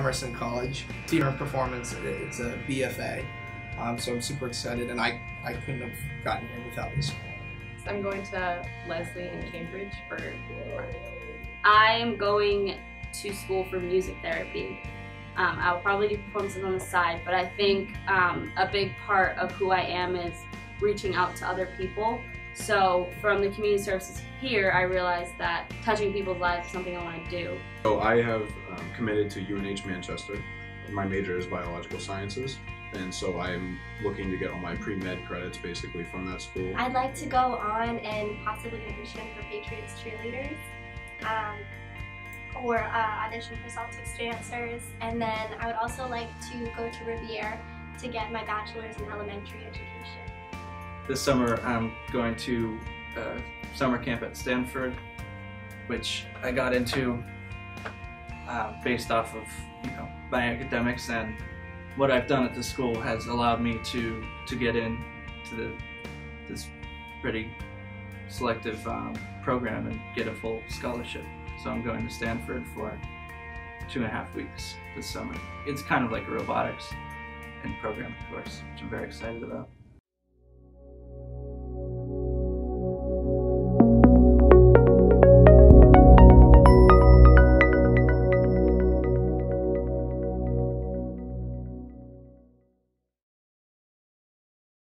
Emerson College. Theater and Performance, it's a BFA. Um, so I'm super excited, and I, I couldn't have gotten here without this. I'm going to Lesley in Cambridge for I'm going to school for music therapy. Um, I'll probably do performances on the side, but I think um, a big part of who I am is reaching out to other people. So from the community services here, I realized that touching people's lives is something I want to do. So I have um, committed to UNH Manchester. My major is biological sciences, and so I'm looking to get all my pre-med credits basically from that school. I'd like to go on and possibly audition for Patriots cheerleaders. Um, or uh, audition for Celtics dancers. And then I would also like to go to Rivier to get my bachelor's in elementary education. This summer I'm going to uh, summer camp at Stanford, which I got into uh, based off of you know my academics and what I've done at the school has allowed me to to get in to the this pretty selective um, program and get a full scholarship. So I'm going to Stanford for two and a half weeks this summer. It's kind of like a robotics and programming course, which I'm very excited about.